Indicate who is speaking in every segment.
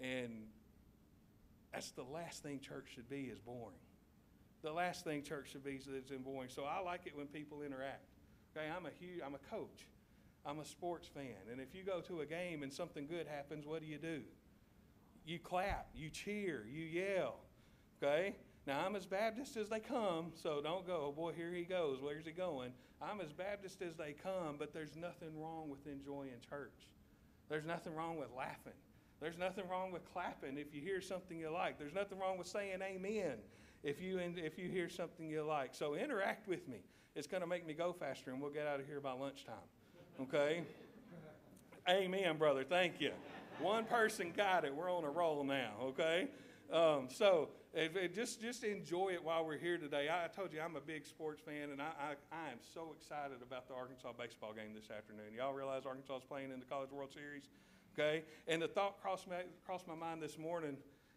Speaker 1: And that's the last thing church should be is boring. The last thing church should be is boring. So I like it when people interact. Okay, I'm a huge, I'm a coach. I'm a sports fan. And if you go to a game and something good happens, what do you do? You clap, you cheer, you yell. Okay? Now, I'm as Baptist as they come, so don't go, oh boy, here he goes. Where's he going? I'm as Baptist as they come, but there's nothing wrong with enjoying church. There's nothing wrong with laughing. There's nothing wrong with clapping if you hear something you like. There's nothing wrong with saying amen if you, if you hear something you like. So interact with me. It's going to make me go faster, and we'll get out of here by lunchtime. Okay? amen, brother. Thank you. One person got it. We're on a roll now. Okay? Um, so if, if just just enjoy it while we're here today. I, I told you I'm a big sports fan, and I, I, I, am so excited about the Arkansas baseball game this afternoon. Y'all realize Arkansas is playing in the College World Series? Okay? And the thought crossed my, crossed my mind this morning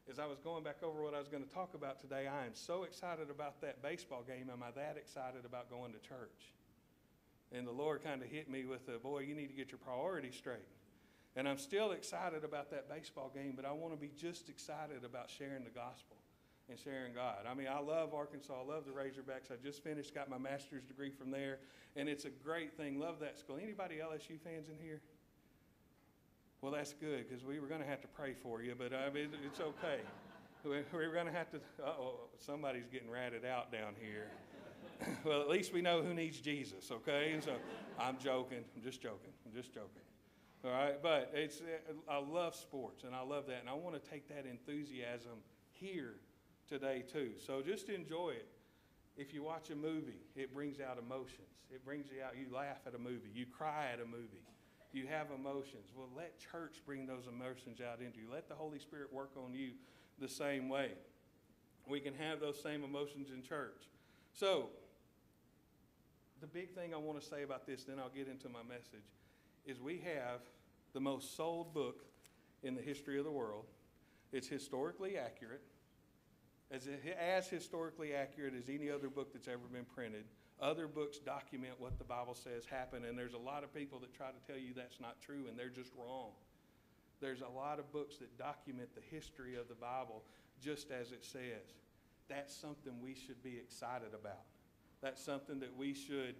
Speaker 1: as I was going back over what I was going to talk about today. I am so excited about that baseball game. Am I that excited about going to church? And the Lord kind of hit me with a boy, you need to get your priorities straight. And I'm still excited about that baseball game, but I want to be just excited about sharing the gospel and sharing God. I mean, I love Arkansas. I love the Razorbacks. I just finished, got my master's degree from there, and it's a great thing. Love that school. Anybody LSU fans in here? Well, that's good because we were going to have to pray for you, but I mean, it's okay. We're going to have to. oh, somebody's getting ratted out down here. well, at least we know who needs Jesus, okay? And So I'm joking. I'm just joking. I'm just joking. All right, but it's uh, I love sports and I love that, and I want to take that enthusiasm here today too. So just enjoy it. If you watch a movie, it brings out emotions. It brings you out. You laugh at a movie. You cry at a movie. You have emotions. Well, let church bring those emotions out into you. Let the Holy Spirit work on you the same way. We can have those same emotions in church. So, the big thing I want to say about this, then I'll get into my message is we have the most sold book in the history of the world. It's historically accurate, as, as historically accurate as any other book that's ever been printed. Other books document what the Bible says happened, and there's a lot of people that try to tell you that's not true, and they're just wrong. There's a lot of books that document the history of the Bible just as it says. That's something we should be excited about. That's something that we should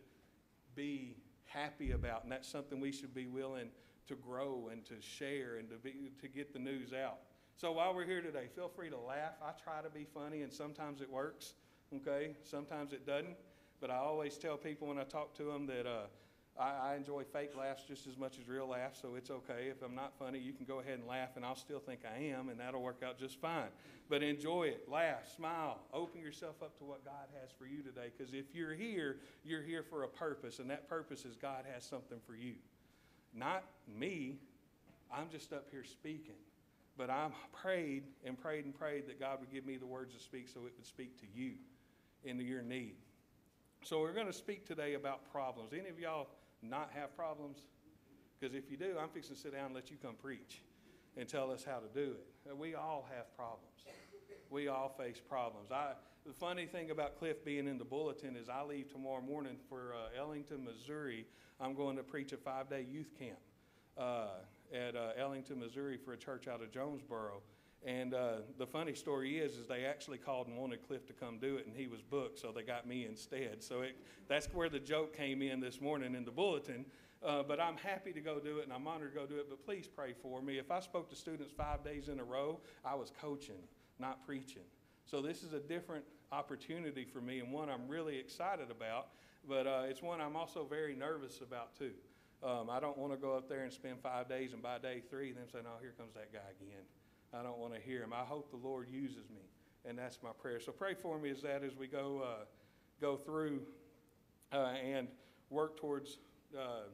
Speaker 1: be happy about, and that's something we should be willing to grow and to share and to, be, to get the news out. So while we're here today, feel free to laugh. I try to be funny, and sometimes it works, okay? Sometimes it doesn't. But I always tell people when I talk to them that uh, I, I, enjoy fake laughs just as much as real laughs, so it's okay. If I'm not funny, you can go ahead and laugh, and I'll still think I am, and that'll work out just fine. But enjoy it, laugh, smile, open yourself up to what God has for you today. Because if you're here, you're here for a purpose, and that purpose is God has something for you. Not me, I'm just up here speaking. But I prayed and prayed and prayed that God would give me the words to speak so it would speak to you into your need. So we're going to speak today about problems. Any of y'all not have problems? Because if you do, I'm fixing to sit down and let you come preach and tell us how to do it. We all have problems. We all face problems. I, the funny thing about Cliff being in the bulletin is I leave tomorrow morning for uh, Ellington, Missouri. I'm going to preach a five day youth camp uh, at uh, Ellington, Missouri for a church out of Jonesboro. And uh, the funny story is, is they actually called and wanted Cliff to come do it, and he was booked, so they got me instead. So it, that's where the joke came in this morning in the bulletin. Uh, but I'm happy to go do it, and I'm honored to go do it. But please pray for me. If I spoke to students five days in a row, I was coaching, not preaching. So this is a different opportunity for me, and one I'm really excited about. But uh, it's one I'm also very nervous about too. Um, I don't want to go up there and spend five days, and by day three, then say, "Oh, here comes that guy again." I don't want to hear him. I hope the Lord uses me, and that's my prayer. So pray for me as that as we go uh, go through uh, and work towards uh,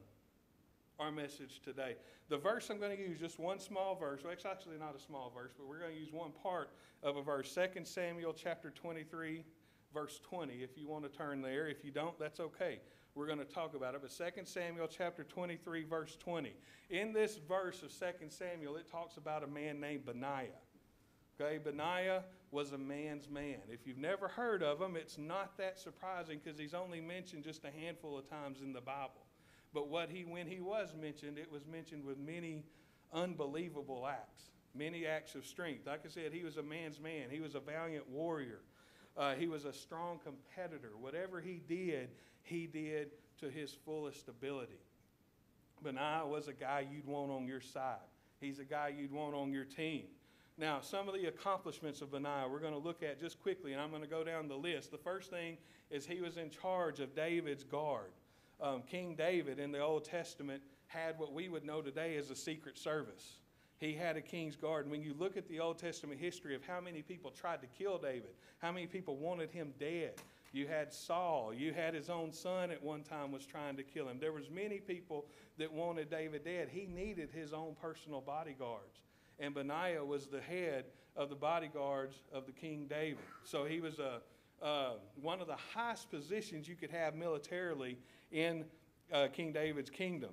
Speaker 1: our message today. The verse I'm going to use just one small verse. Well, it's actually not a small verse, but we're going to use one part of a verse. 2 Samuel chapter 23, verse 20. If you want to turn there, if you don't, that's okay we're going to talk about it. But 2 Samuel chapter 23, verse 20. In this verse of 2 Samuel, it talks about a man named Benaiah. Okay, Benaiah was a man's man. If you've never heard of him, it's not that surprising because he's only mentioned just a handful of times in the Bible. But what he, when he was mentioned, it was mentioned with many unbelievable acts, many acts of strength. Like I said, he was a man's man, he was a valiant warrior, uh, he was a strong competitor. Whatever he did, he did to his fullest ability. Benaiah was a guy you'd want on your side. He's a guy you'd want on your team. Now, some of the accomplishments of Benaiah we're going to look at just quickly, and I'm going to go down the list. The first thing is he was in charge of David's guard. Um, King David in the Old Testament had what we would know today as a secret service. He had a king's guard. And when you look at the Old Testament history of how many people tried to kill David, how many people wanted him dead, you had Saul. You had his own son at one time was trying to kill him. There was many people that wanted David dead. He needed his own personal bodyguards. And Benaiah was the head of the bodyguards of the King David. So he was a, uh, one of the highest positions you could have militarily in uh, King David's kingdom.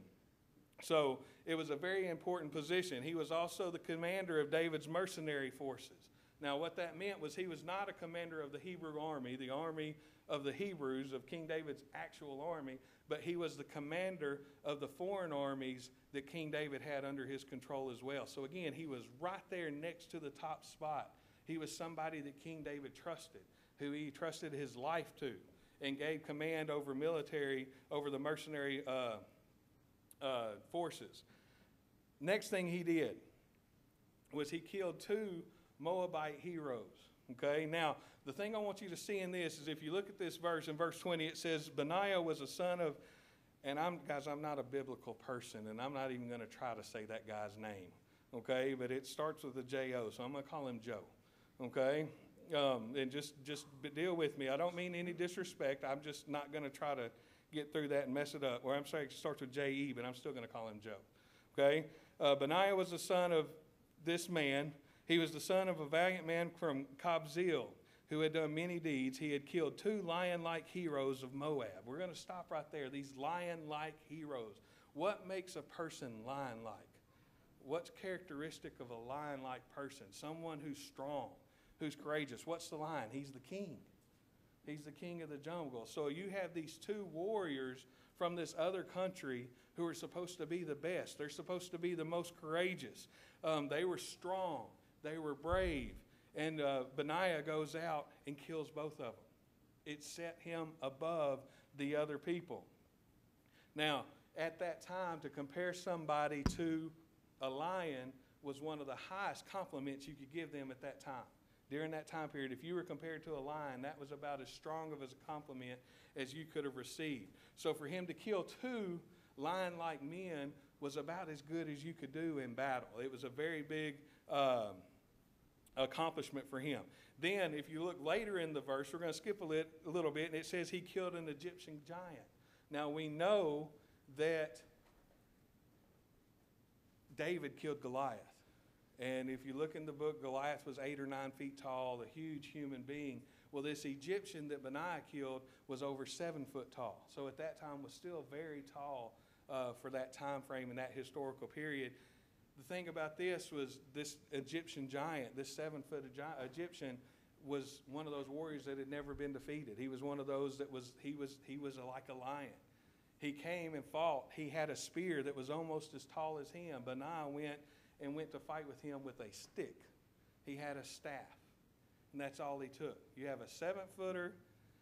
Speaker 1: So it was a very important position. He was also the commander of David's mercenary forces. Now, what that meant was he was not a commander of the Hebrew army, the army of the Hebrews, of King David's actual army, but he was the commander of the foreign armies that King David had under his control as well. So, again, he was right there next to the top spot. He was somebody that King David trusted, who he trusted his life to, and gave command over military, over the mercenary uh, uh, forces. Next thing he did was he killed two Moabite heroes. Okay, now the thing I want you to see in this is if you look at this verse in verse 20, it says Benaiah was a son of, and I'm guys, I'm not a biblical person, and I'm not even going to try to say that guy's name. Okay, but it starts with a J O, so I'm going to call him Joe. Okay, um, and just just deal with me. I don't mean any disrespect. I'm just not going to try to get through that and mess it up. Or I'm sorry, it starts with J E, but I'm still going to call him Joe. Okay, uh, Benaiah was the son of this man he was the son of a valiant man from Kabzeel who had done many deeds. He had killed two lion like heroes of Moab. We're going to stop right there. These lion like heroes. What makes a person lion like? What's characteristic of a lion like person? Someone who's strong, who's courageous. What's the lion? He's the king. He's the king of the jungle. So you have these two warriors from this other country who are supposed to be the best. They're supposed to be the most courageous. Um, they were strong. They were brave. And uh, Benaiah goes out and kills both of them. It set him above the other people. Now, at that time, to compare somebody to a lion was one of the highest compliments you could give them at that time. During that time period, if you were compared to a lion, that was about as strong of a compliment as you could have received. So for him to kill two lion like men was about as good as you could do in battle. It was a very big. Um, accomplishment for him. Then, if you look later in the verse, we're going to skip a, lit, a little bit, and it says he killed an Egyptian giant. Now, we know that David killed Goliath. And if you look in the book, Goliath was eight or nine feet tall, a huge human being. Well, this Egyptian that Benaiah killed was over seven foot tall. So at that time was still very tall uh, for that time frame and that historical period the thing about this was this Egyptian giant, this seven foot Egyptian, was one of those warriors that had never been defeated. He was one of those that was he was he was like a lion. He came and fought. He had a spear that was almost as tall as him. Benaiah went and went to fight with him with a stick. He had a staff, and that's all he took. You have a seven footer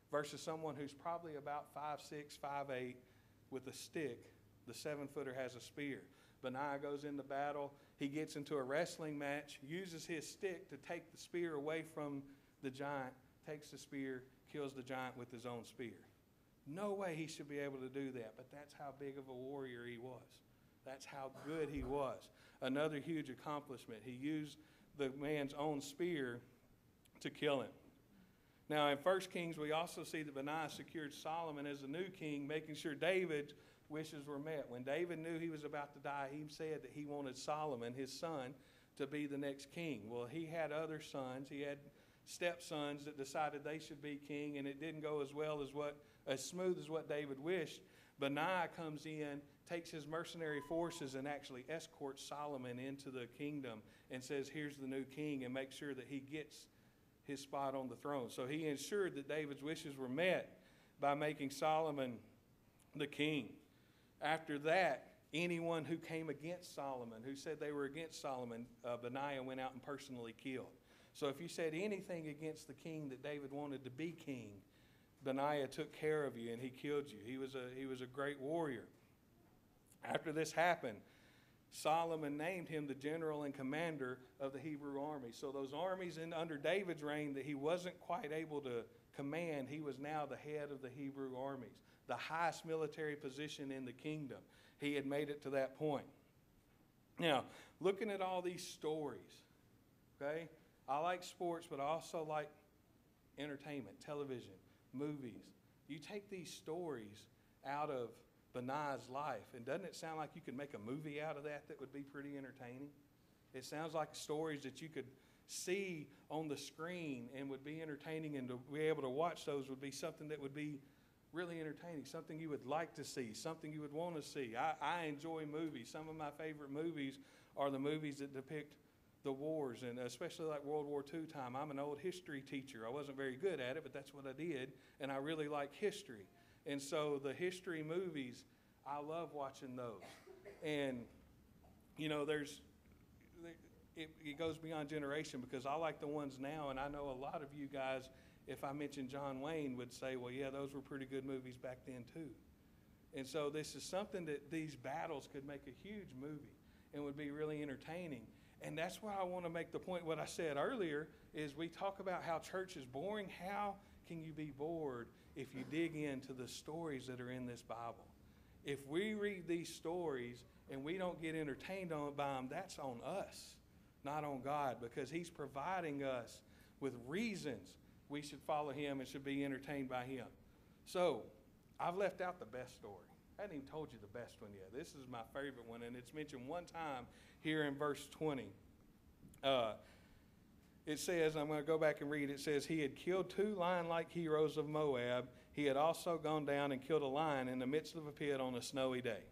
Speaker 1: versus someone who's probably about five six, five eight, with a stick. The seven footer has a spear. Benaiah goes into battle. He gets into a wrestling match, uses his stick to take the spear away from the giant, takes the spear, kills the giant with his own spear. No way he should be able to do that, but that's how big of a warrior he was. That's how good he was. Another huge accomplishment. He used the man's own spear to kill him. Now, in 1 Kings, we also see that Benaiah secured Solomon as the new king, making sure David's wishes were met. When David knew he was about to die, he said that he wanted Solomon, his son, to be the next king. Well, he had other sons. He had stepsons that decided they should be king, and it didn't go as well as what as smooth as what David wished. Benaiah comes in, takes his mercenary forces, and actually escorts Solomon into the kingdom and says, Here's the new king, and makes sure that he gets his spot on the throne. So he ensured that David's wishes were met by making Solomon the king. After that, anyone who came against Solomon, who said they were against Solomon, uh, Benaiah went out and personally killed. So if you said anything against the king that David wanted to be king, Benaiah took care of you and he killed you. He was a, he was a great warrior. After this happened, Solomon named him the general and commander of the Hebrew army. So those armies in, under David's reign that he wasn't quite able to command, he was now the head of the Hebrew armies, the highest military position in the kingdom. He had made it to that point. Now, looking at all these stories, okay, I like sports, but I also like entertainment, television, movies. You take these stories out of Benaiah's life, and doesn't it sound like you could make a movie out of that that would be pretty entertaining? It sounds like stories that you could see on the screen and would be entertaining, and to be able to watch those would be something that would be really entertaining, something you would like to see, something you would want to see. I, I enjoy movies. Some of my favorite movies are the movies that depict the wars, and especially like World War II time. I'm an old history teacher. I wasn't very good at it, but that's what I did, and I really like history. And so the history movies, I love watching those. And, you know, there's, it, it goes beyond generation because I like the ones now, and I know a lot of you guys, if I mentioned John Wayne, would say, well, yeah, those were pretty good movies back then, too. And so this is something that these battles could make a huge movie and would be really entertaining. And that's why I want to make the point what I said earlier is we talk about how church is boring. How can you be bored if you dig into the stories that are in this Bible? If we read these stories and we don't get entertained on by them, that's on us, not on God, because He's providing us with reasons we should follow Him and should be entertained by Him. So, I've left out the best story. I haven't even told you the best one yet. This is my favorite one, and it's mentioned one time here in verse 20. Uh, it says, I'm going to go back and read, it says, He had killed two lion like heroes of Moab. He had also gone down and killed a lion in the midst of a pit on a snowy day.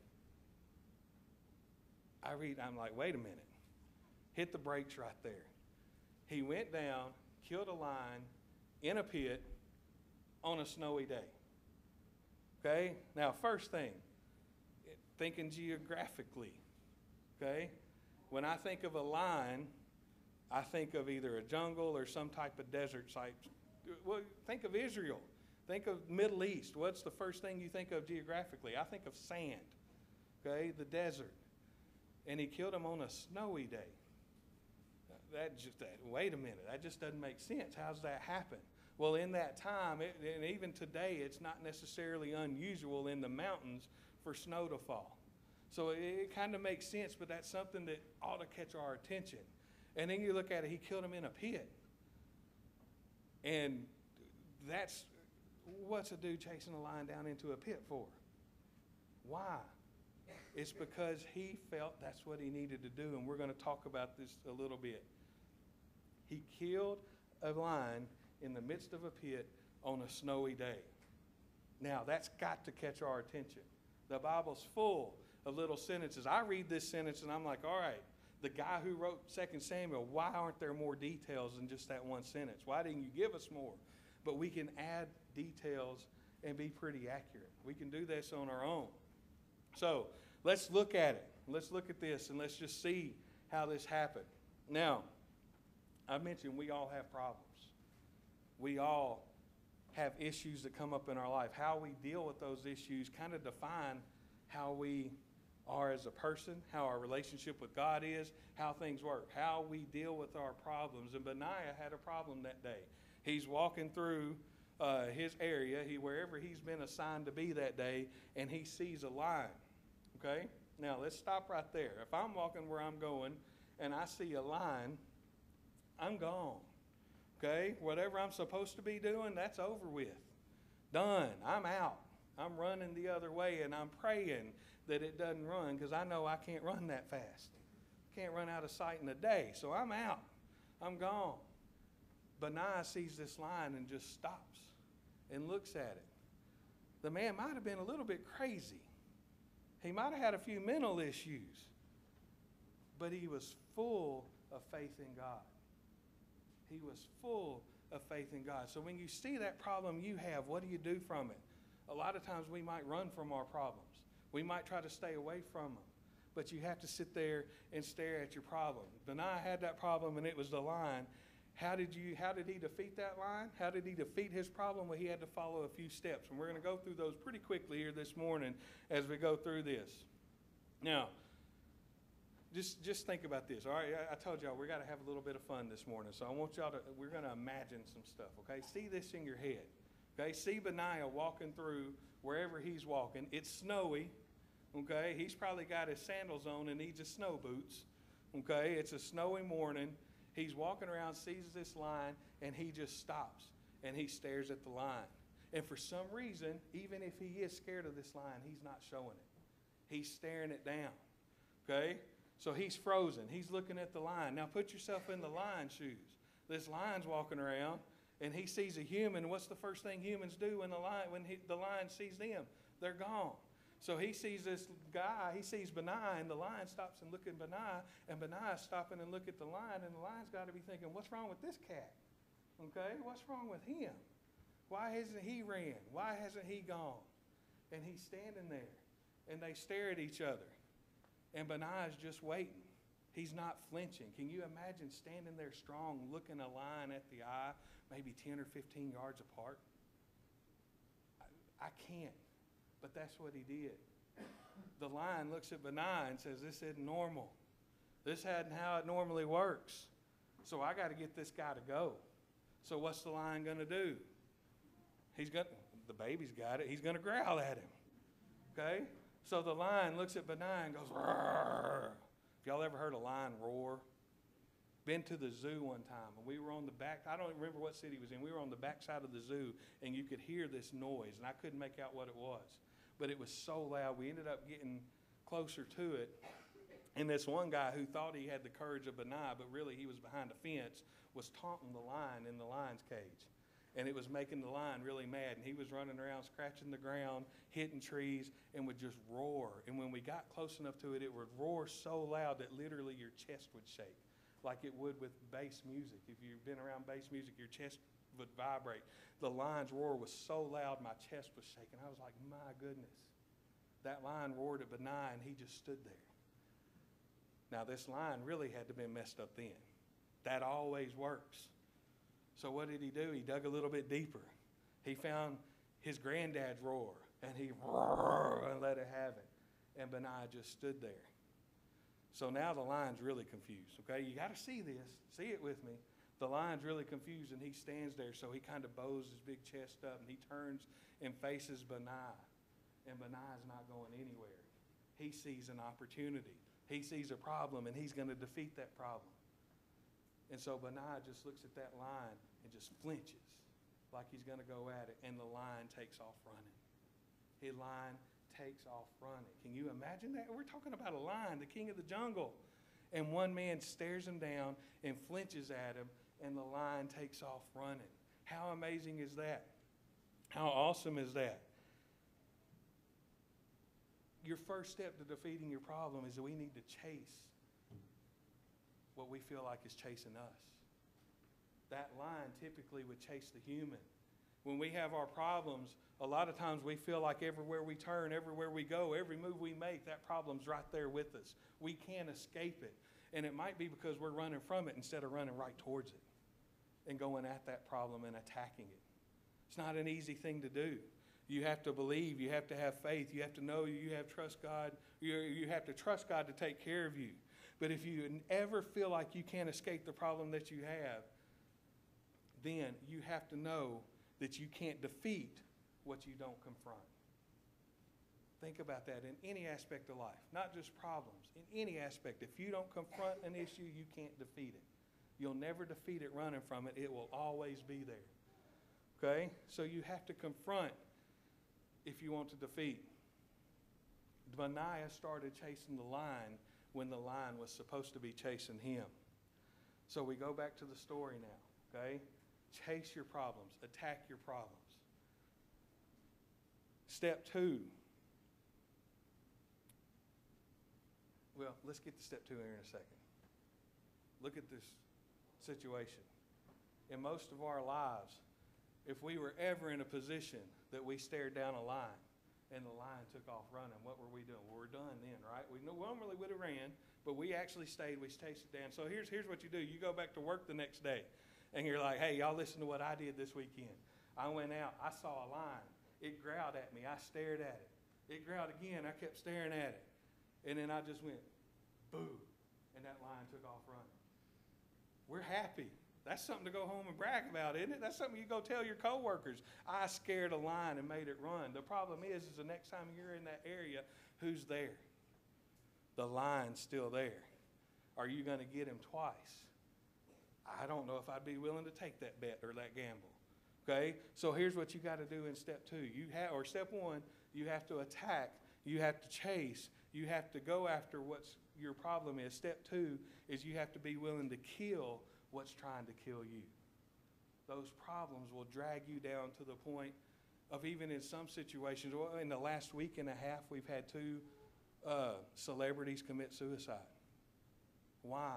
Speaker 1: I read, I'm like, wait a minute. Hit the brakes right there. He went down, killed a lion in a pit on a snowy day. Okay? Now, first thing, thinking geographically. Okay? When I think of a lion, I think of either a jungle or some type of desert site. Well, think of Israel. Think of Middle East. What's the first thing you think of geographically? I think of sand. Okay, the desert. And he killed him on a snowy day. That just that, wait a minute, that just doesn't make sense. How's that happen? Well, in that time, it, and even today, it's not necessarily unusual in the mountains for snow to fall. So it, it kind of makes sense, but that's something that ought to catch our attention. And then you look at it, he killed him in a pit. And that's what's a dude chasing a lion down into a pit for? Why? It's because he felt that's what he needed to do, and we're going to talk about this a little bit. He killed a lion in the midst of a pit on a snowy day. Now, that's got to catch our attention. The Bible's full of little sentences. I read this sentence and I'm like, all right, the guy who wrote 2 Samuel, why aren't there more details than just that one sentence? Why didn't you give us more? But we can add details and be pretty accurate. We can do this on our own. So let's look at it. Let's look at this and let's just see how this happened. Now, I mentioned we all have problems. We all have issues that come up in our life. How we deal with those issues kind of define how we are as a person, how our relationship with God is, how things work, how we deal with our problems. And Benaiah had a problem that day. He's walking through uh, his area, he, wherever he's been assigned to be that day, and he sees a lion. Okay? Now, let's stop right there. If I'm walking where I'm going and I see a lion, I'm gone. Okay? Whatever I'm supposed to be doing, that's over with. Done. I'm out. I'm running the other way and I'm praying that it doesn't run because I know I can't run that fast. Can't run out of sight in a day. So I'm out. I'm gone. Benaiah sees this lion and just stops and looks at it. The man might have been a little bit crazy. He might have had a few mental issues, but he was full of faith in God. He was full of faith in God. So when you see that problem you have, what do you do from it? A lot of times we might run from our problems. We might try to stay away from them. but you have to sit there and stare at your problem. Benaiah had that problem, and it was the line. How did you? How did he defeat that line? How did he defeat his problem? Well, he had to follow a few steps, and we're going to go through those pretty quickly here this morning as we go through this. Now, just just think about this. All right, I, I told y'all we got to have a little bit of fun this morning, so I want y'all to. We're going to imagine some stuff. Okay, see this in your head. Okay, see Benaiah walking through wherever he's walking. It's snowy. Okay, he's probably got his sandals on and needs his snow boots. Okay, it's a snowy morning. He's walking around, sees this line, and he just stops and he stares at the line. And for some reason, even if he is scared of this line, he's not showing it. He's staring it down. Okay? So he's frozen. He's looking at the line. Now put yourself in the lion shoes. This lion's walking around and he sees a human. What's the first thing humans do when the lion when he, the lion sees them? They're gone. So he sees this guy, he sees Benaiah, and the lion stops and look at Benaiah, and Benaiah stopping and look at the lion, and the lion's got to be thinking, what's wrong with this cat? Okay, what's wrong with him? Why hasn't he ran? Why hasn't he gone? And he's standing there, and they stare at each other, and Benaiah's just waiting. He's not flinching. Can you imagine standing there strong, looking a lion at the eye, maybe 10 or 15 yards apart? I, I can't. But that's what he did. The lion looks at Benaiah and says, This isn't normal. This isn't how it normally works. So I got to get this guy to go. So what's the lion going to do? He's going the baby's got it. He's going to growl at him. Okay? So the lion looks at Benaiah and goes, Rrr. If y'all ever heard a lion roar? Been to the zoo one time, and we were on the back. I don't remember what city it was in. We were on the back side of the zoo, and you could hear this noise, and I couldn't make out what it was but it was so loud. We ended up getting closer to it. And this one guy who thought he had the courage of Benaiah, but really he was behind a fence, was taunting the lion in the lion's cage. And it was making the lion really mad. And he was running around, scratching the ground, hitting trees, and would just roar. And when we got close enough to it, it would roar so loud that literally your chest would shake, like it would with bass music. If you've been around bass music, your chest would vibrate. The lion's roar was so loud, my chest was shaking. I was like, my goodness. That lion roared at Benaiah, and he just stood there. Now, this lion really had to be messed up then. That always works. So, what did he do? He dug a little bit deeper. He found his granddad's roar, and he roared and let it have it. And Benaiah just stood there. So now the lion's really confused. Okay, you got to see this. See it with me. The lion's really confused and he stands there, so he kind of bows his big chest up and he turns and faces Benaiah. And Benaiah's not going anywhere. He sees an opportunity. He sees a problem and he's going to defeat that problem. And so Benaiah just looks at that lion and just flinches like he's going to go at it, and the lion takes off running. His lion takes off running. Can you imagine that? We're talking about a lion, the king of the jungle. And one man stares him down and flinches at him, and the lion takes off running. How amazing is that? How awesome is that? Your first step to defeating your problem is that we need to chase what we feel like is chasing us. That lion typically would chase the human. When we have our problems, a lot of times we feel like everywhere we turn, everywhere we go, every move we make, that problem's right there with us. We can't escape it. And it might be because we're running from it instead of running right towards it and going at that problem and attacking it. It's not an easy thing to do. You have to believe, you have to have faith, you have to know, you have trust God, you, you have to trust God to take care of you. But if you ever feel like you can't escape the problem that you have, then you have to know that you can't defeat what you don't confront. Think about that in any aspect of life, not just problems, in any aspect. If you don't confront an issue, you can't defeat it. You'll never defeat it running from it, it will always be there. Okay? So you have to confront if you want to defeat. Benaiah started chasing the lion when the lion was supposed to be chasing him. So we go back to the story now, okay? Chase your problems, attack your problems. Step two. Well, let's get to step two here in a second. Look at this situation. In most of our lives, if we were ever in a position that we stared down a line and the lion took off running. What were we doing? Well, we're done then, right? We normally would have ran, but we actually stayed. We chased it down. So here's, here's what you do you go back to work the next day, and you're like, hey, y'all listen to what I did this weekend. I went out, I saw a lion. It growled at me. I stared at it. It growled again. I kept staring at it. And then I just went, boo. And that lion took off running. We're happy. That's something to go home and brag about, isn't it? That's something you go tell your coworkers. I scared a lion and made it run. The problem is, is the next time you're in that area, who's there? The lion's still there. Are you going to get him twice? I don't know if I'd be willing to take that bet or that gamble. Okay? So here's what you got to do in step two. You have, or step one, you have to attack, you have to chase, you have to go after what's your problem is. Step two is you have to be willing to kill what's trying to kill you. Those problems will drag you down to the point of even in some situations, well, in the last week and a half, we've had two uh, celebrities commit suicide. Why?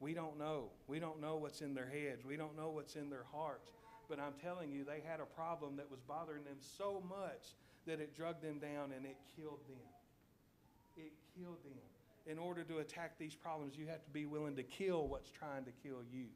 Speaker 1: We don't know. We don't know what's in their heads. We don't know what's in their hearts. But I'm telling you, they had a problem that was bothering them so much that it drugged them down and it killed them. It killed them. In order to attack these problems, you have to be willing to kill what's trying to kill you.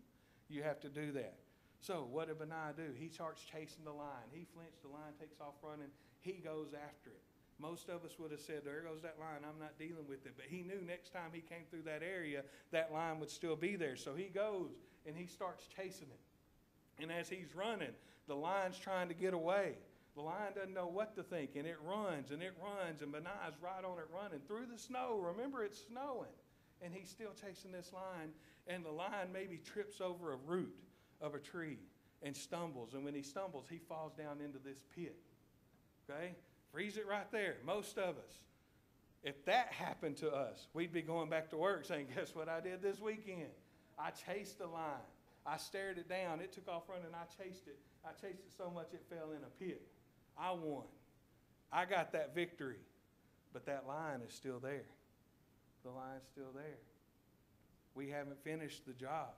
Speaker 1: You have to do that. So, what did Benaiah do? He starts chasing the lion. He flinched, the lion takes off running. He goes after it. Most of us would have said, There goes that lion, I'm not dealing with it. But he knew next time he came through that area, that lion would still be there. So he goes and he starts chasing it. And as he's running, the lion's trying to get away. The lion doesn't know what to think, and it runs and it runs, and Benaiah's right on it running through the snow. Remember, it's snowing. And he's still chasing this lion, and the lion maybe trips over a root of a tree and stumbles. And when he stumbles, he falls down into this pit. Okay? Freeze it right there. Most of us. If that happened to us, we'd be going back to work saying, Guess what I did this weekend? I chased the lion. I stared it down. It took off running. I chased it. I chased it so much it fell in a pit. I won. I got that victory. But that lion is still there. The lion's still there. We haven't finished the job.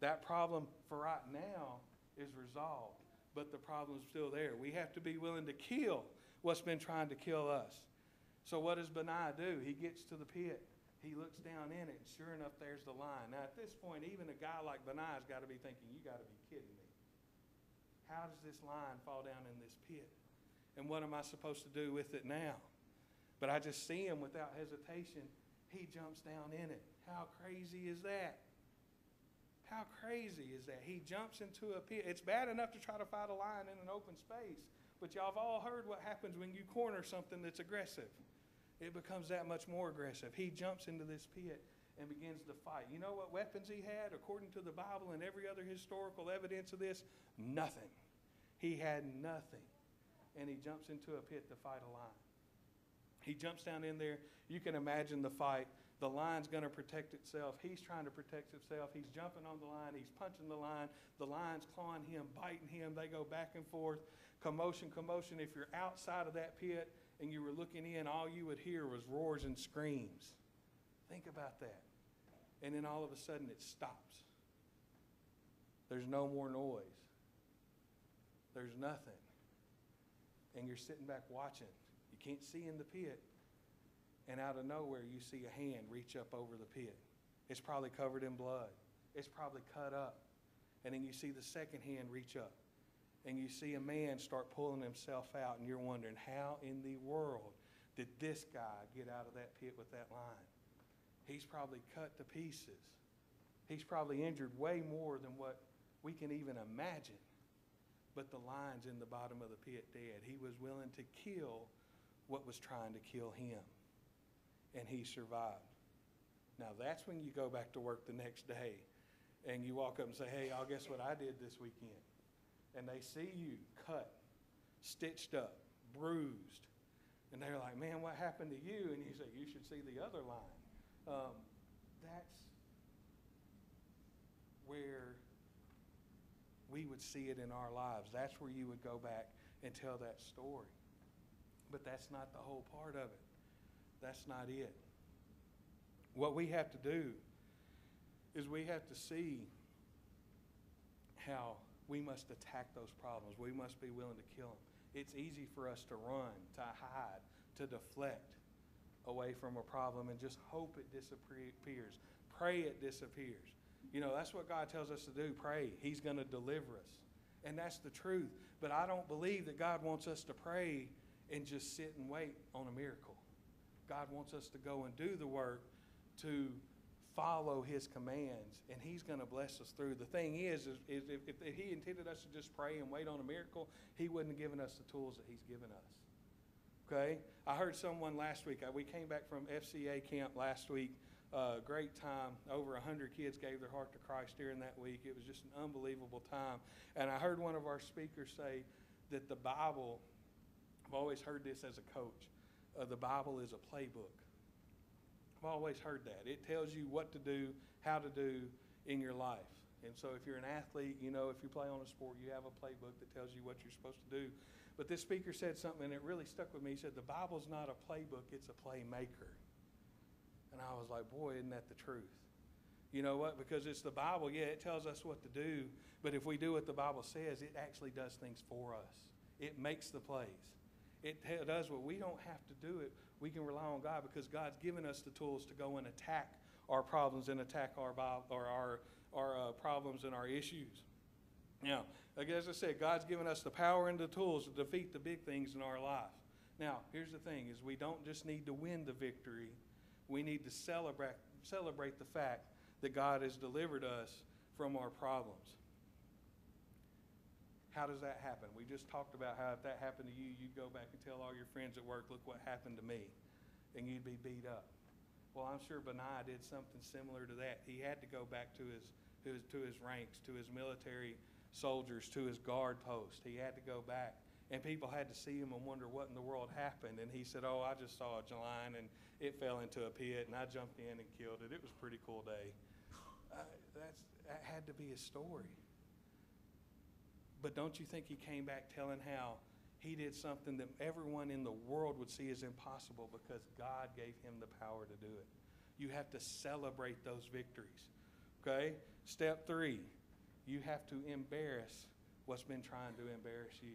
Speaker 1: That problem for right now is resolved, but the problem's still there. We have to be willing to kill what's been trying to kill us. So, what does Benaiah do? He gets to the pit. He looks down in it, and sure enough, there's the lion. Now, at this point, even a guy like Benaiah's got to be thinking, You got to be kidding me. How does this lion fall down in this pit? And what am I supposed to do with it now? But I just see him without hesitation. He jumps down in it. How crazy is that? How crazy is that? He jumps into a pit. It's bad enough to try to fight a lion in an open space, but y'all have all heard what happens when you corner something that's aggressive. It becomes that much more aggressive. He jumps into this pit and begins to fight. You know what weapons he had, according to the Bible and every other historical evidence of this? Nothing. He had nothing and he jumps into a pit to fight a lion. He jumps down in there. You can imagine the fight. The lion's going to protect itself. He's trying to protect himself. He's jumping on the lion. He's punching the lion. The lion's clawing him, biting him. They go back and forth. Commotion, commotion. If you're outside of that pit and you were looking in, all you would hear was roars and screams. Think about that. And then all of a sudden it stops. There's no more noise. There's nothing and you're sitting back watching. You can't see in the pit. And out of nowhere, you see a hand reach up over the pit. It's probably covered in blood, it's probably cut up. And then you see the second hand reach up. And you see a man start pulling himself out, and you're wondering, how in the world did this guy get out of that pit with that line? He's probably cut to pieces. He's probably injured way more than what we can even imagine but the lion's in the bottom of the pit dead. He was willing to kill what was trying to kill him, and he survived. Now, that's when you go back to work the next day and you walk up and say, Hey, y'all, guess what I did this weekend? And they see you cut, stitched up, bruised. And they're like, Man, what happened to you? And you say, You should see the other line. Um, that's where we would see it in our lives. That's where you would go back and tell that story. But that's not the whole part of it. That's not it. What we have to do is we have to see how we must attack those problems. We must be willing to kill them. it's easy for us to run, to hide, to deflect away from a problem and just hope it disappears. Pray it disappears. You know, that's what God tells us to do pray. He's going to deliver us. And that's the truth. But I don't believe that God wants us to pray and just sit and wait on a miracle. God wants us to go and do the work to follow his commands and he's going to bless us through the thing is, is, is if, if, he intended us to just pray and wait on a miracle he wouldn't have given us the tools that he's given us okay i heard someone last week uh, we came back from fca camp last week uh, great time over 100 kids gave their heart to christ during that week it was just an unbelievable time and i heard one of our speakers say that the bible i've always heard this as a coach uh, the bible is a playbook I've always heard that. It tells you what to do, how to do in your life. And so if you're an athlete, you know, if you play on a sport, you have a playbook that tells you what you're supposed to do. But this speaker said something, and it really stuck with me. He said, The Bible's not a playbook, it's a playmaker. And I was like, Boy, isn't that the truth? You know what? Because it's the Bible, yeah, it tells us what to do. But if we do what the Bible says, it actually does things for us, it makes the plays. It does what we don't have to do it we can rely on God because God's given us the tools to go and attack our problems and attack our, or our, our uh, problems and our issues. Now, as I said, God's given us the power and the tools to defeat the big things in our life. Now, here's the thing is we don't just need to win the victory. We need to celebrate, celebrate the fact that God has delivered us from our problems. How does that happen? We just talked about how if that happened to you, you'd go back and tell all your friends at work, look what happened to me, and you'd be beat up. Well, I'm sure Benaiah did something similar to that. He had to go back to his, to his, to his ranks, to his military soldiers, to his guard post. He had to go back. And people had to see him and wonder what in the world happened. And he said, Oh, I just saw a lion and it fell into a pit and I jumped in and killed it. It was a pretty cool day. Uh, that's, that had to be a story. But don't you think he came back telling how he did something that everyone in the world would see as impossible because God gave him the power to do it? You have to celebrate those victories. Okay? Step three, you have to embarrass what's been trying to embarrass you.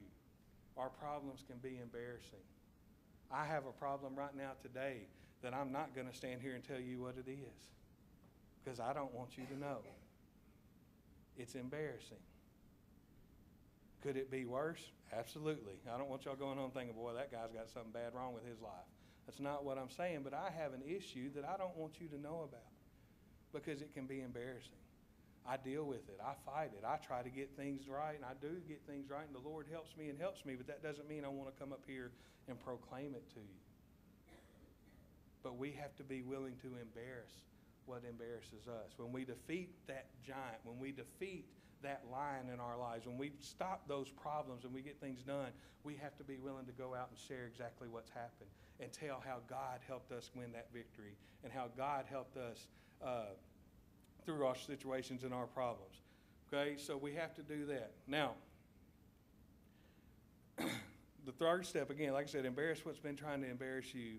Speaker 1: Our problems can be embarrassing. I have a problem right now today that I'm not going to stand here and tell you what it is because I don't want you to know. It's embarrassing. Could it be worse? Absolutely. I don't want y'all going home thinking, boy, that guy's got something bad wrong with his life. That's not what I'm saying, but I have an issue that I don't want you to know about because it can be embarrassing. I deal with it. I fight it. I try to get things right, and I do get things right, and the Lord helps me and helps me, but that doesn't mean I want to come up here and proclaim it to you. But we have to be willing to embarrass what embarrasses us. When we defeat that giant, when we defeat that line in our lives. When we stop those problems and we get things done, we have to be willing to go out and share exactly what's happened and tell how God helped us win that victory and how God helped us uh, through our situations and our problems. Okay, so we have to do that. Now, the third step, again, like I said, embarrass what's been trying to embarrass you.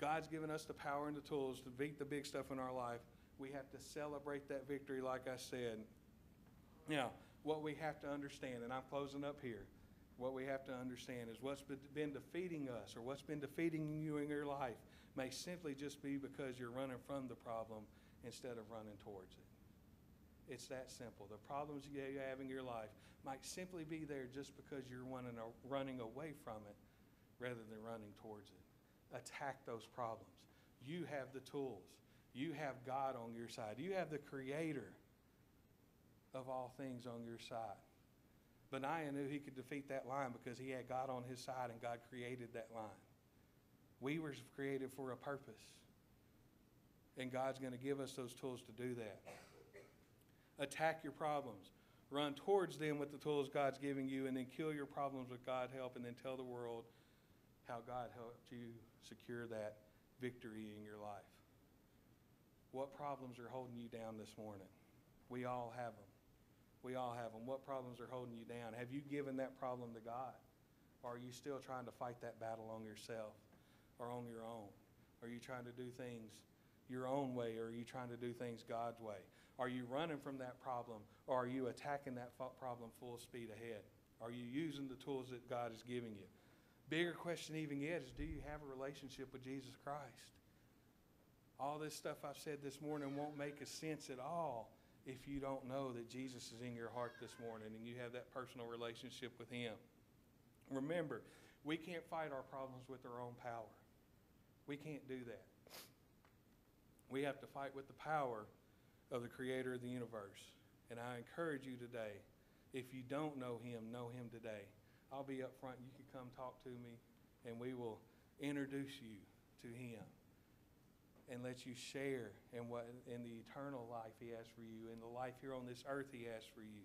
Speaker 1: God's given us the power and the tools to beat the big stuff in our life. We have to celebrate that victory, like I said, now, what we have to understand, and I'm closing up here, what we have to understand is what's been defeating us or what's been defeating you in your life may simply just be because you're running from the problem instead of running towards it. It's that simple. The problems you have in your life might simply be there just because you're running, running away from it rather than running towards it. Attack those problems. You have the tools. You have God on your side. You have the Creator of all things on your side. Benaiah knew he could defeat that lion because he had God on his side and God created that lion. We were created for a purpose. And God's going to give us those tools to do that. Attack your problems. Run towards them with the tools God's giving you, and then kill your problems with God's help, and then tell the world how God helped you secure that victory in your life. What problems are holding you down this morning? We all have them. We all have them. What problems are holding you down? Have you given that problem to God? Or are you still trying to fight that battle on yourself or on your own? Are you trying to do things your own way or are you trying to do things God's way? Are you running from that problem or are you attacking that problem full speed ahead? Are you using the tools that God is giving you? Bigger question even yet is do you have a relationship with Jesus Christ? All this stuff I've said this morning won't make a sense at all if you don't know that Jesus is in your heart this morning and you have that personal relationship with Him. Remember, we can't fight our problems with our own power. We can't do that. We have to fight with the power of the Creator of the universe. And I encourage you today, if you don't know Him, know Him today. I'll be up front. You can come talk to me, and we will introduce you to Him and let you share in what in the eternal life He has for you, in the life here on this earth He has for you.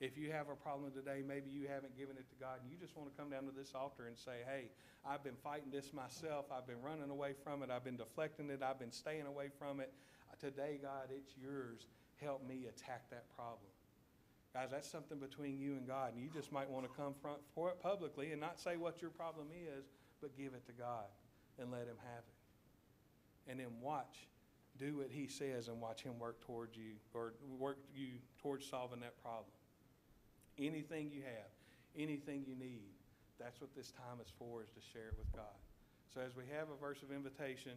Speaker 1: If you have a problem today, maybe you haven't given it to God, and you just want to come down to this altar and say, Hey, I've been fighting this myself. I've been running away from it. I've been deflecting it. I've been staying away from it. Today, God, it's yours. Help me attack that problem. Guys, that's something between you and God, and you just might want to come front for it publicly and not say what your problem is, but give it to God and let Him have it. And then watch, do what He says, and watch Him work towards you or work you towards solving that problem. Anything you have, anything you need, that's what this time is for, is to share it with God. So as we have a verse of invitation,